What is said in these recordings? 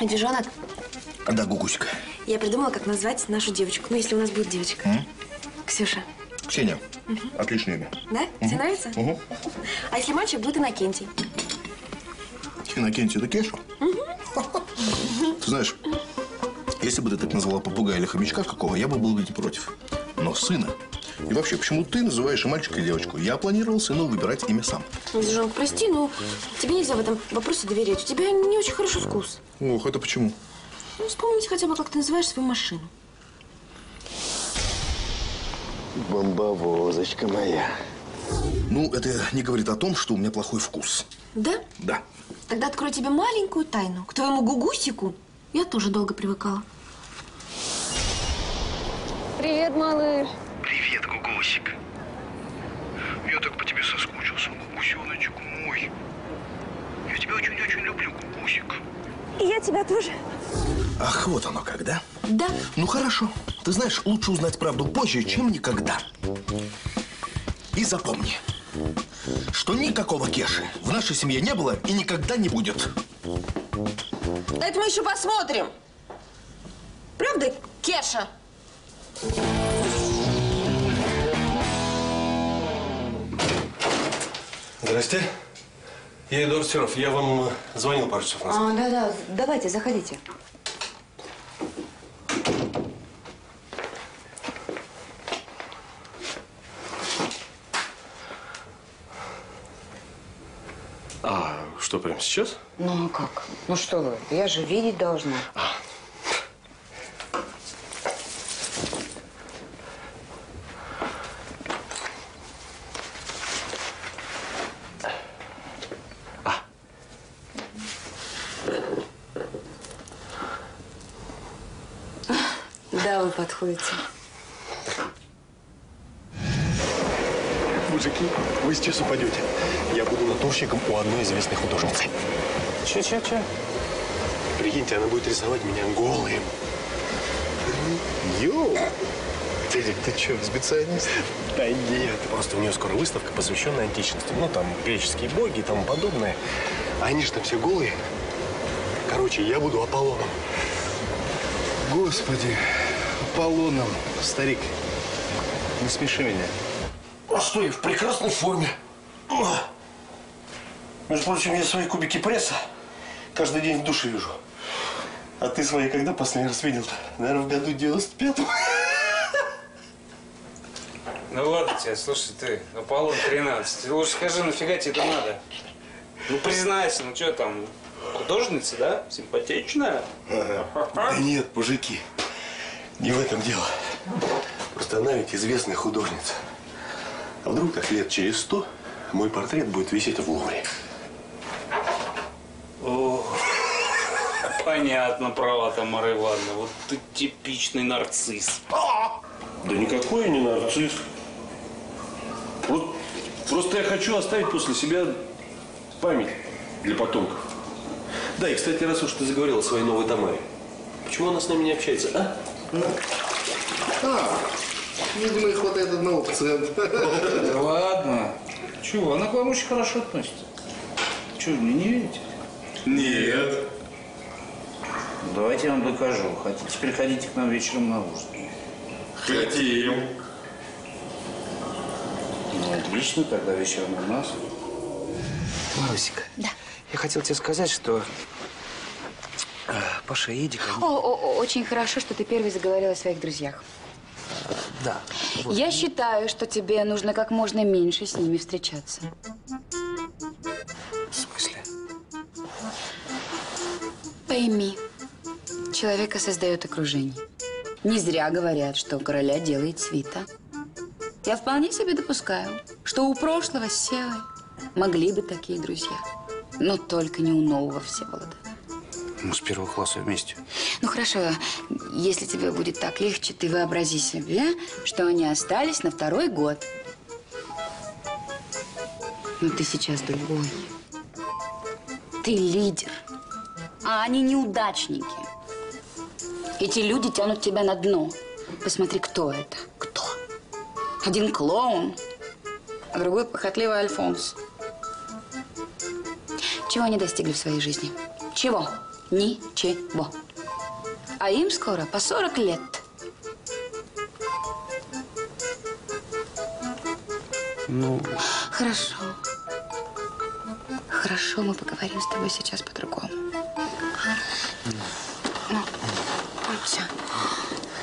Медвежонок, Да, Гугуська. я придумала, как назвать нашу девочку. Ну, если у нас будет девочка. Ксюша. Ксения. Отличное имя. Да? Тебе нравится? Угу. А если мальчик будет Иннокентий? Иннокентий, это Кеша? Ты знаешь, если бы ты так назвала попугая или хомячка какого, я бы был бы не против. Но сына. И вообще, почему ты называешь и мальчика, и девочку? Я планировал сыну выбирать имя сам. Медвежонок, прости, но тебе нельзя в этом вопросе доверять. У тебя не очень хороший вкус. Ох, это почему? Ну, вспомните хотя бы, как ты называешь свою машину. Бомбовозочка моя. Ну, это не говорит о том, что у меня плохой вкус. Да? Да. Тогда открою тебе маленькую тайну. К твоему гугусику я тоже долго привыкала. Привет, малыш. Гугусик. Я так по тебе соскучился, Гугусеночек мой. Я тебя очень-очень люблю, Гугусик. Я тебя тоже. Ах, вот оно как, да? Да. Ну хорошо. Ты знаешь, лучше узнать правду позже, чем никогда. И запомни, что никакого Кеши в нашей семье не было и никогда не будет. Это мы еще посмотрим. Правда, Кеша? Здрасте. Я Эдуард Серов. Я вам э, звонил пару часов назад. А, да-да, давайте, заходите. А, что, прямо сейчас? Ну, а как? Ну, что вы, я же видеть должна. Да, вы подходите. Мужики, вы сейчас упадете. Я буду натурщиком у одной известной художницы. Че-че-че? Прикиньте, она будет рисовать меня голым. Йоу! Дедик, ты что, специалист? Да нет, просто у нее скоро выставка, посвященная античности. Ну, там греческие боги и тому подобное. А они же там все голые. Короче, я буду Аполлоном. Господи, Аполлоном, старик, не смеши меня. А что, я в прекрасной форме. Между прочим, я свои кубики пресса каждый день в душе вижу. А ты свои когда последний раз видел-то? Наверное, в году 95-м. Ну ладно тебе, слушай, ты, Аполлон 13. Ты лучше скажи, нафига тебе это надо? Ну признайся, ну что там, художница, да? Симпатичная? Да нет, мужики, не в этом дело. Просто она ведь известная художница. А вдруг так лет через сто мой портрет будет висеть в Лувре? О, понятно, права Тамара Ивановна. Вот ты типичный нарцисс. Да никакой я не нарцисс. Вот просто я хочу оставить после себя память для потомков. Да, и, кстати, раз уж ты заговорил о своей новой Тамаре, почему она с нами не общается, а? А, видимо, ей хватает одного пациента. Да ладно. Чего, она к вам очень хорошо относится. Чего, вы мне не верите? Нет. Давайте я вам докажу. Хотите, приходите к нам вечером на ужин. Хотим. Ну, отлично, тогда вечером у нас. Марусик. Да. Я хотел тебе сказать, что Паша Эдик, они- О, о, очень хорошо, что ты первый заговорил о своих друзьях. Да. вот. Я считаю, что тебе нужно как можно меньше с ними встречаться. В смысле? Пойми, человека создает окружение. Не зря говорят, что короля делает свита. Я вполне себе допускаю, что у прошлого с Севой могли бы такие друзья. Но только не у нового Всеволода. Мы с первого класса вместе. Ну хорошо, если тебе будет так легче, ты вообрази себе, что они остались на второй год. Но ты сейчас другой. Ты лидер, а они неудачники. Эти люди тянут тебя на дно. Посмотри, кто это? Кто? Один клоун, а другой похотливый Альфонс. Чего они достигли в своей жизни? Чего? Ничего. А им скоро по 40 лет. Ну, Хорошо. Хорошо, мы поговорим с тобой сейчас по-другому. Ну, все.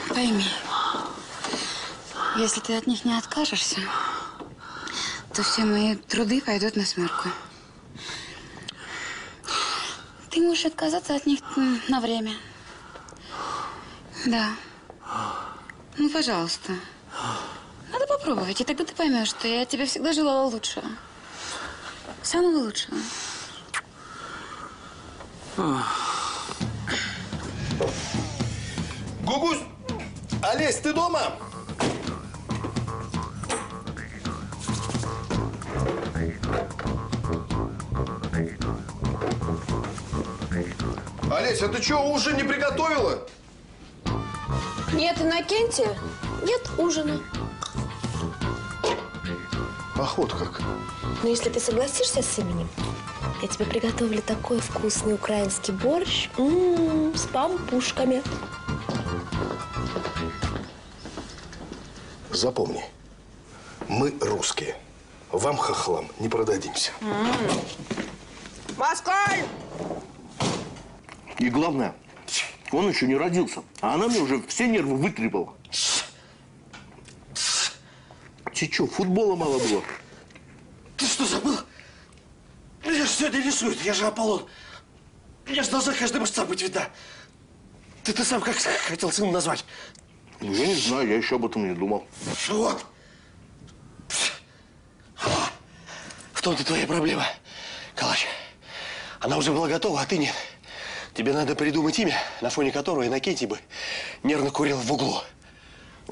Пойми, если ты от них не откажешься, то все мои труды пойдут на смерку. Ты можешь отказаться от них на время. Да. Ну, пожалуйста. Надо попробовать, и тогда ты поймешь, что я тебе всегда желала лучшего. Самого лучшего. Гугусь! Олесь, ты дома? А ты что, ужин не приготовила? Нет, Иннокентия, нет ужина. Ах, вот как. Но если ты согласишься с именем, я тебе приготовлю такой вкусный украинский борщ М, с пампушками. Запомни, мы русские. Вам, хохлам, не продадимся. Москаль! И главное, он еще не родился, а она мне уже все нервы вытребовала. Тебе что, футбола мало было? Ты что, забыл? Меня же сегодня рисуют, я же Аполлон. Меня же должна каждая мышца быть видна. Ты, ты сам как хотел сына назвать? Ну, я не знаю, я еще об этом не думал. Вот. В том-то твоя проблема, Калач. Она уже была готова, а ты нет. Тебе надо придумать имя, на фоне которого Иннокентий бы нервно курил в углу.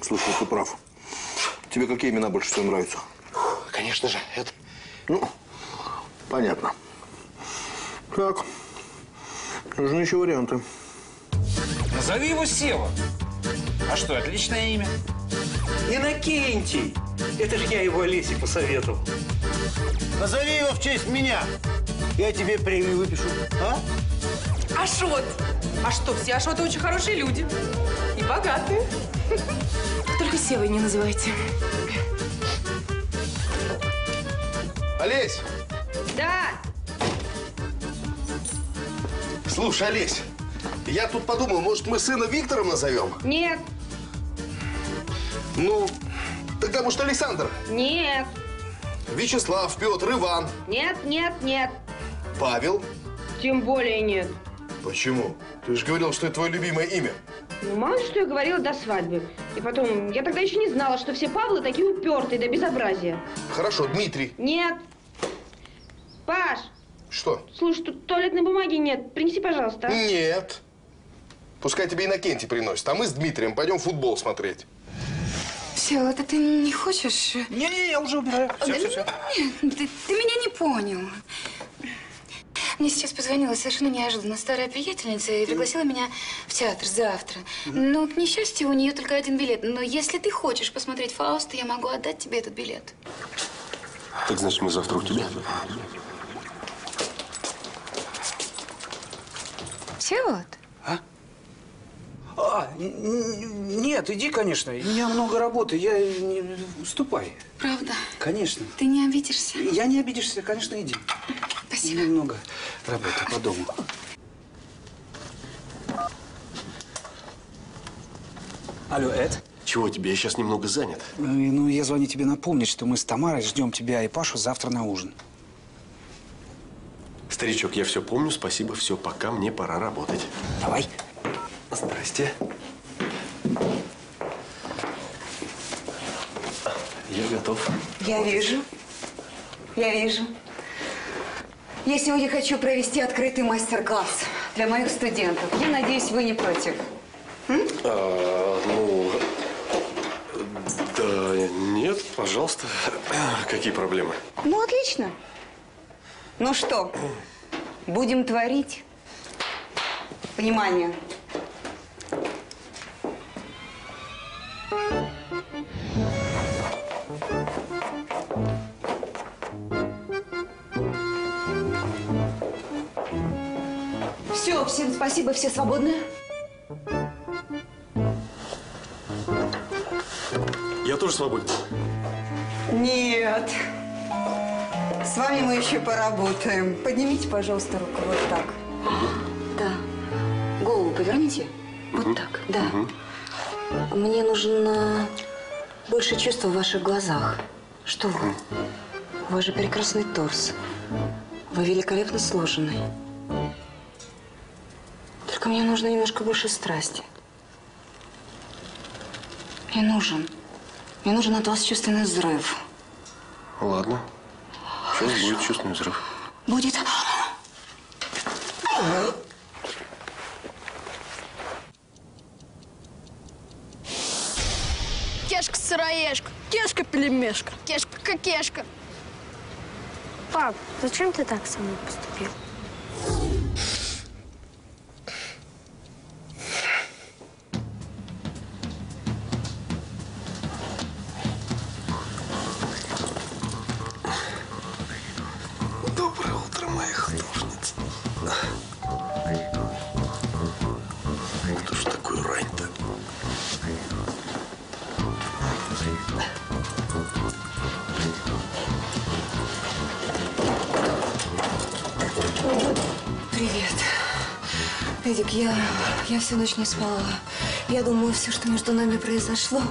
Слушай, ты прав. Тебе какие имена больше всего нравятся? Конечно же, это... Ну, понятно. Так, нужны еще варианты. Назови его Сева. А что, отличное имя? Иннокентий! Это же я его Олесе посоветовал. Назови его в честь меня. Я тебе премию выпишу. А? Ашот. А что, все Ашоты очень хорошие люди. И богатые. Только Севой не называйте. Олесь! Да! Слушай, Олесь, я тут подумал, может, мы сына Виктором назовем? Нет, Ну, тогда, может, Александр? нет, Вячеслав, Петр, Иван, нет, нет, нет. Павел. Тем более нет. Почему? Ты же говорил, что это твое любимое имя. Ну, мало ли, что я говорила до свадьбы. И потом, я тогда еще не знала, что все Павлы такие упертые до безобразия. Хорошо, Дмитрий. Нет. Паш, Что? слушай, тут туалетной бумаги нет. Принеси, пожалуйста. а? Нет. Пускай тебе Иннокентий приносит, а мы с Дмитрием пойдем футбол смотреть. Все, это ты не хочешь? Не-не, я уже убираю. Все, все, все. Нет, ты, ты меня не понял. Мне сейчас позвонила совершенно неожиданно старая приятельница и пригласила меня в театр завтра. Но, к несчастью, у нее только один билет. Но если ты хочешь посмотреть Фауста, я могу отдать тебе этот билет. Так значит, мы завтра у тебя? Всеволод? А, н- н- нет, иди, конечно. У меня много работы. Я не... Ступай. Правда? Конечно. Ты не обидишься? Я не обидишься, конечно, иди. Спасибо. Немного работы по дому. Алло, Эд? Чего тебе? Я сейчас немного занят. Э, Ну, я звоню тебе напомнить, что мы с Тамарой ждем тебя и Пашу завтра на ужин. Старичок, я все помню, спасибо, все, пока мне пора работать. Давай. Здрасте. Я готов. Я вижу. Я вижу. Я сегодня хочу провести открытый мастер-класс для моих студентов. Я надеюсь, вы не против. А, ну, да, нет, пожалуйста. Какие проблемы? Ну, отлично. Ну что, будем творить? Внимание. Всем спасибо, все свободны. Я тоже свободен. Нет. С вами мы еще поработаем. Поднимите, пожалуйста, руку вот так. Да. Голову поверните. Вот так, да. Мне нужно больше чувства в ваших глазах. Что вы? У вас же прекрасный торс. Вы великолепно сложены. Мне нужно немножко больше страсти. Мне нужен. Мне нужен от вас чувственный взрыв. Ладно. Сейчас будет чувственный взрыв. Будет. Кешка-сыроежка, кешка-пелемешка, кешка-какешка. Пап, зачем ты так со мной поступил? Эдик, я, я всю ночь не спала. Я думаю, все, что между нами произошло,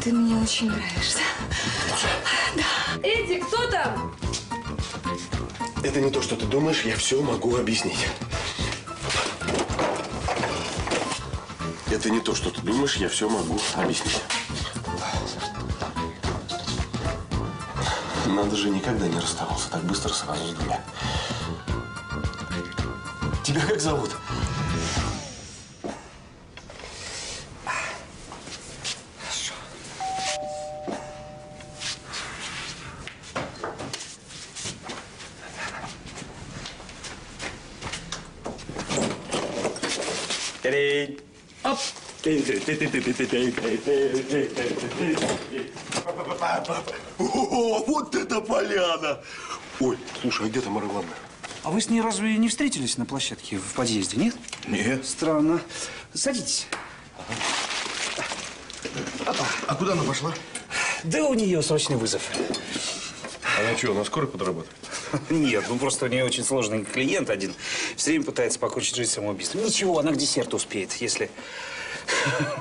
ты мне очень нравишься. Эдик, кто там? Это не то, что ты думаешь, я все могу объяснить. Это не то, что ты думаешь, я все могу объяснить. Надо же, никогда не расставался так быстро сразу с двумя. Тебя как зовут? Оп. О, вот это поляна! Ой, слушай, а где там Марья Ивановна? А вы с ней разве не встретились на площадке в подъезде, нет? Нет. Странно. Садитесь. А куда она пошла? Да у нее срочный вызов. Она что, на скорой подработает? Нет, ну просто у нее очень сложный клиент один. Все время пытается покончить жизнь самоубийством. Ничего, она к десерту успеет. Если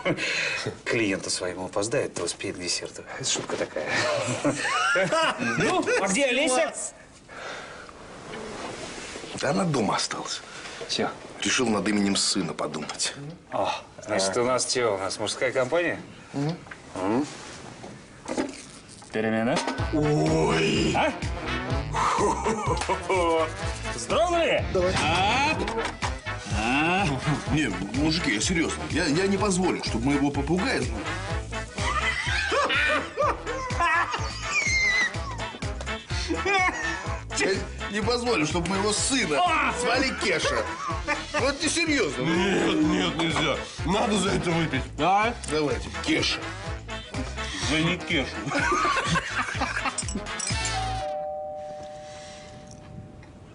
клиенту своему опоздает, то успеет к десерту. Это шутка такая. Ну, а где Олеся? Да она дома осталась. Все. Решил над именем сына подумать. О, значит, у нас что? У нас мужская компания? М? Перемена? Ой! А? Вздрогнули? Давай. А? А? Не, мужики, я серьезно. Я, я не позволю, чтобы моего попугая... Я не позволю, чтобы моего сына звали Кеша. Вот не серьезно. Нет, нет, нельзя. Надо за это выпить. Да? Давайте, Кеша. За не Кешу.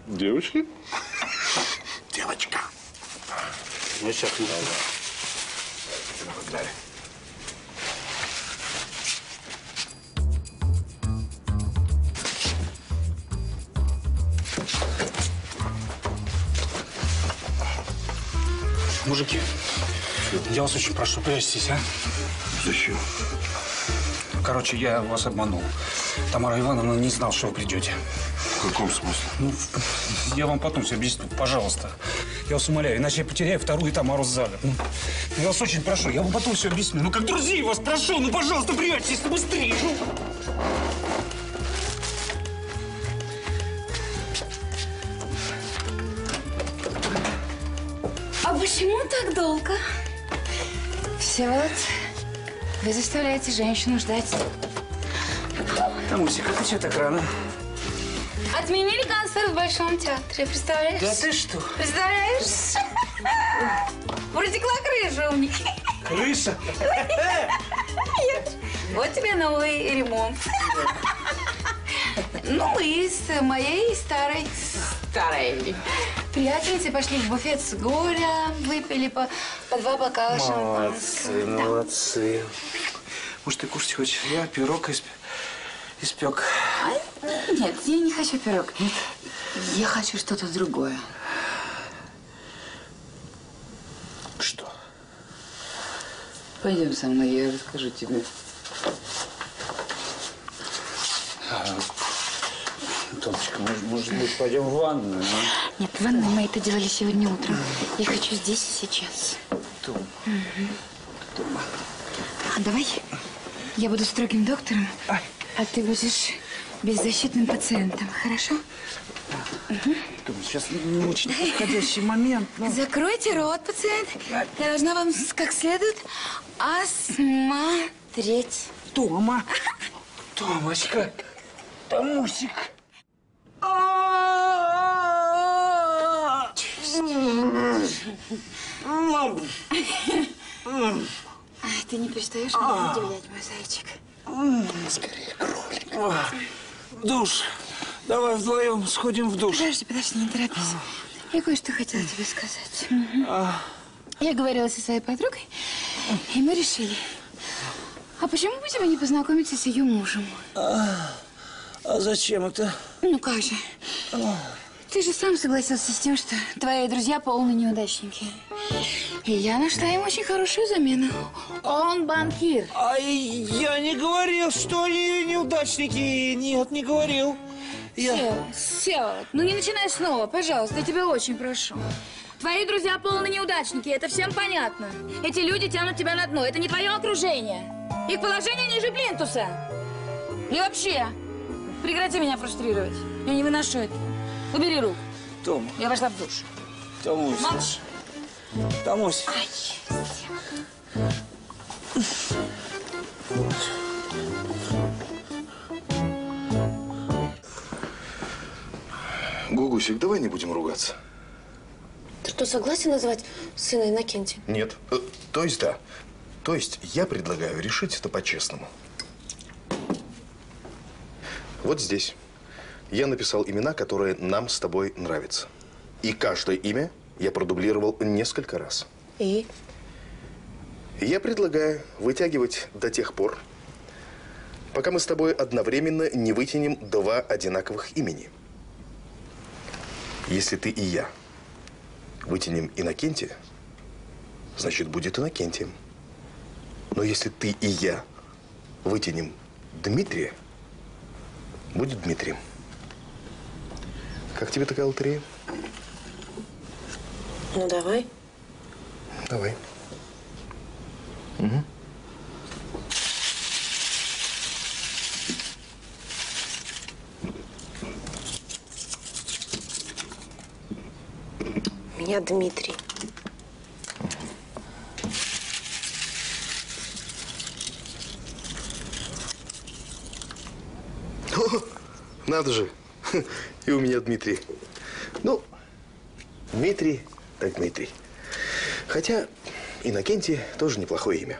Девочки? Девочка. Ну, сейчас не Мужики, я вас очень прошу, прячьтесь, а? Зачем? Короче, я вас обманул. Тамара Ивановна не знал, что вы придете. В каком смысле? Ну, я вам потом все объясню, пожалуйста. Я вас умоляю, иначе я потеряю вторую Тамару за год. Ну, я вас очень прошу, я вам потом все объясню. Ну, как друзей вас прошу, ну, пожалуйста, прячьтесь, быстрее. ну. Почему так долго? Всеволод, вы заставляете женщину ждать. Тамусик, а ты что так рано? Отменили концерт в Большом театре, представляешь? Да ты что? Представляешь? Протекла крыша у них. Крыша? Нет. Вот тебе новый ремонт. Ну и с моей старой. Тарелли. Приятельницы пошли в буфет с горя, выпили по, по два бокала Молодцы, шампанского. Да. молодцы. Может, ты кушать хочешь? Я пирог исп... испек. Нет, я не хочу пирог. Я хочу что-то другое. Что? Пойдем со мной, я расскажу тебе. Томочка, может, может быть, пойдем в ванную? а? Нет, в ванной мы это делали сегодня утром. Я хочу здесь и сейчас. Том. Мгм. А давай я буду строгим доктором, а ты будешь беззащитным пациентом, хорошо? Том, сейчас не очень подходящий момент. но- Закройте рот, пациент. Я должна вам как следует осмотреть. Тома! Томочка! Томусик! Ай, Ты не перестаешь меня удивлять, мой зайчик. Скорее, кролик. Душ. Давай вдвоем сходим в душ. Подожди, подожди, не торопись. Я кое-что хотела тебе сказать. А. Я говорила со своей подругой, и мы решили. А почему бы тебе не познакомиться с ее мужем? А, а зачем это? Ну как же? Ты же сам согласился с тем, что твои друзья полные неудачники. И я нашла им очень хорошую замену. Он банкир. А я не говорил, что они неудачники. Нет, не говорил. Я... Сева, Сева, ну не начинай снова, пожалуйста, я тебя очень прошу. Твои друзья полные неудачники, это всем понятно. Эти люди тянут тебя на дно, это не твое окружение. Их положение ниже плинтуса. И вообще, прекрати меня фрустрировать. Я не выношу это. Убери руку. Том, Я пошла в душ. Томусь. Молчи. Томусь. Гугусик, давай не будем ругаться. Ты что, согласен назвать сына Иннокентием? Нет. Э, То есть да. То есть я предлагаю решить это по-честному. Вот здесь я написал имена, которые нам с тобой нравятся. И каждое имя я продублировал несколько раз. И? Я предлагаю вытягивать до тех пор, пока мы с тобой одновременно не вытянем два одинаковых имени. Если ты и я вытянем Иннокентия, значит, будет Иннокентием. Но если ты и я вытянем Дмитрия, будет Дмитрием. Как тебе такая лотерея? Ну, давай. Давай. Угу. Меня Дмитрий. О, надо же. И у меня Дмитрий. Ну, Дмитрий, так Дмитрий. Хотя Иннокентий тоже неплохое имя.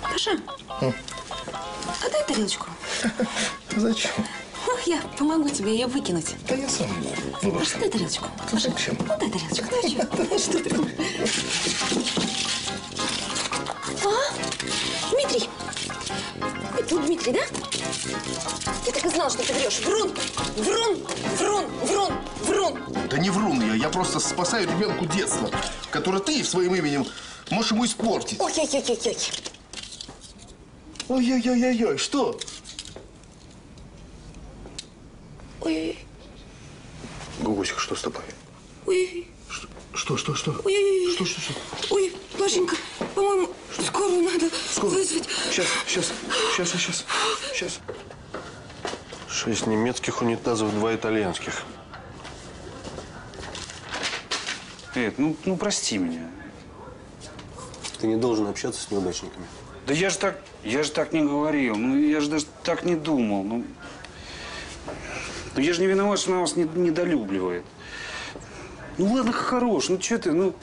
Паша, М. а дай тарелочку. Зачем? Ох, я помогу тебе ее выкинуть. Да я сам. Паша, дай тарелочку. Паша, зачем? Ну, дай тарелочку. Ну, что? Ну, что ты? Не Дмитрий, да? Я так и знала, что ты врешь. Врун! Врун! Врун! Врун! Врун! Да не врун я, я просто спасаю ребенку детство, которое ты своим именем можешь ему испортить. Ой-ой-ой-ой-ой. Ой-ой-ой-ой, что? 6 немецких унитазов, два итальянских. Привет, ну, ну прости меня. Ты не должен общаться с неудачниками. Да я же так, я же так не говорил, ну я же даже так не думал. Ну, ну я же не виноват, что она вас не, недолюбливает. Ну ладно, хорош, ну что ты, ну,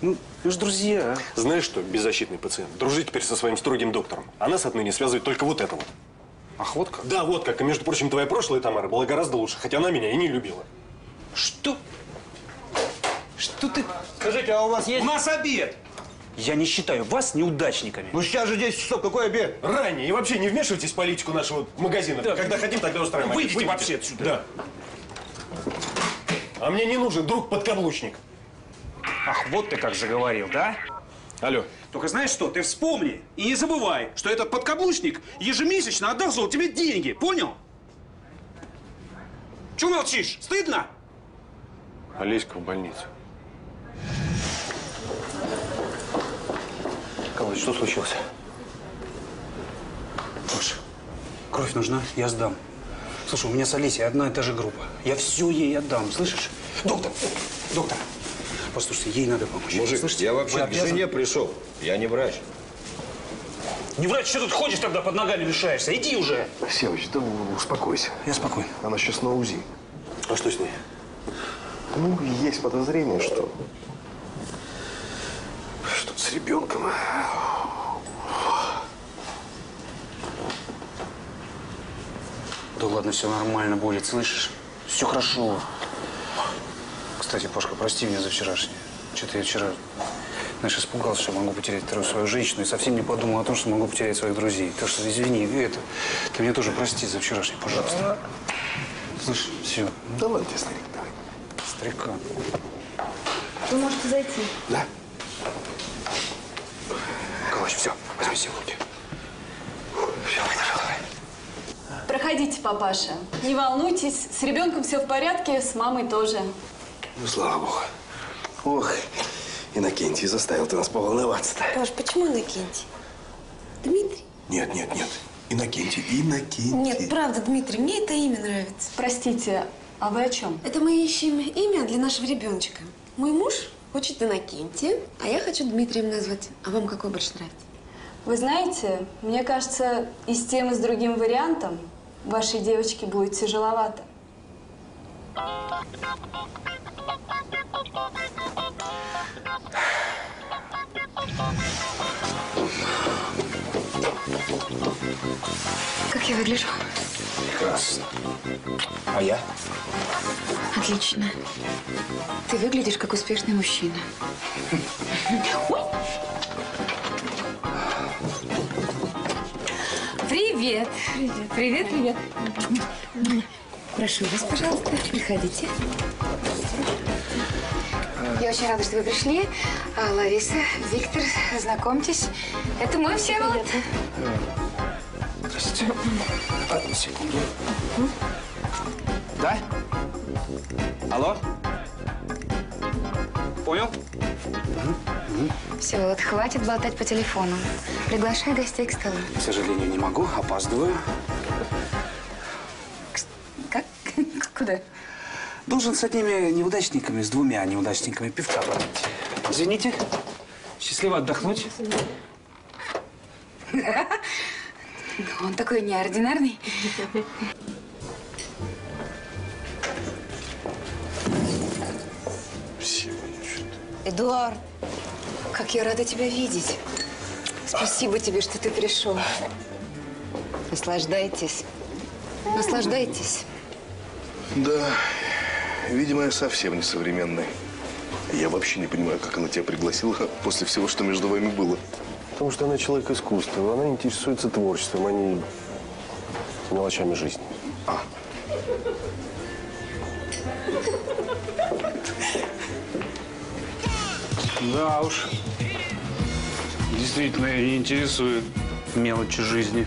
ну, мы же друзья. А. Знаешь что, беззащитный пациент, дружи теперь со своим строгим доктором. А нас отныне связывает только вот это вот. Ах, вот как? Да, вот как. И, между прочим, твоя прошлая Тамара была гораздо лучше, хотя она меня и не любила. Что? Что ты... Скажите, а у вас есть... У нас обед! Я не считаю вас неудачниками. Ну сейчас же 10 часов, какой обед? Ранее. И вообще не вмешивайтесь в политику нашего магазина. Да. Когда хотим, тогда устраиваем. обед. Выйдите вообще отсюда. Да. А мне не нужен друг-подкаблучник. Ах, вот ты как заговорил, да? Алло. Только знаешь что, ты вспомни и не забывай, что этот подкаблучник ежемесячно отдал тебе деньги, понял? Чего молчишь? Стыдно? Олеська в больнице. Николай, что случилось? Паш, кровь нужна, я сдам. Слушай, у меня с Олесей одна и та же группа. Я все ей отдам, слышишь? Доктор, доктор, послушайте, ей надо помочь. Мужик, Слышите, я вы вообще к обязаны- жене пришел. Я не врач. Не врач, что тут ходишь тогда под ногами мешаешься? Иди уже. Севыч, да успокойся. Я спокоен. Она сейчас на УЗИ. А что с ней? Ну, есть подозрение, что... Что-то с ребенком. Да ладно, все нормально будет, слышишь? Все хорошо. Кстати, Пашка, прости меня за вчерашнее. Что-то я вчера, знаешь, испугался, что могу потерять вторую свою женщину, и совсем не подумал о том, что могу потерять своих друзей. Так что извини, и это, ты меня тоже прости за вчерашнее, пожалуйста. Слышь, все. Давайте, старик, давай. Старика. Вы можете зайти. Да. Николаевич, все, возьми себя в руки. Проходите, папаша. Не волнуйтесь, с ребенком все в порядке, с мамой тоже. Ну, слава богу. Ох, Иннокентий, заставил ты нас поволноваться-то. Паш, почему Иннокентий? Дмитрий? Нет, нет, нет. Иннокентий, Иннокентий. Нет, правда, Дмитрий, мне это имя нравится. Простите, а вы о чем? Это мы ищем имя для нашего ребеночка. Мой муж хочет Иннокентия, а я хочу Дмитрием назвать. А вам какой больше нравится? Вы знаете, мне кажется, и с тем, и с другим вариантом вашей девочке будет тяжеловато. Как я выгляжу? Прекрасно. А я? Отлично. Ты выглядишь как успешный мужчина. Ой! Привет. Привет. Привет, привет. Прошу вас, пожалуйста, приходите. Я очень рада, что вы пришли. А, Лариса, Виктор, знакомьтесь. Это мой Всеволод. Здравствуйте. А, секунду. Да? Алло? Понял? Всеволод, хватит болтать по телефону. Приглашай гостей к столу. К сожалению, не могу. Опаздываю. Как? Куда? Должен с одними неудачниками, с двумя неудачниками пивка попить. Извините. Счастливо отдохнуть. Он такой неординарный. Эдуард, как я рада тебя видеть. Спасибо тебе, что ты пришел. Наслаждайтесь. Наслаждайтесь. Да, видимо, я совсем не современный. Я вообще не понимаю, как она тебя пригласила после всего, что между вами было. Потому что она человек искусства. Она интересуется творчеством, а не мелочами жизни. А. Да уж. Действительно, не интересует мелочи жизни.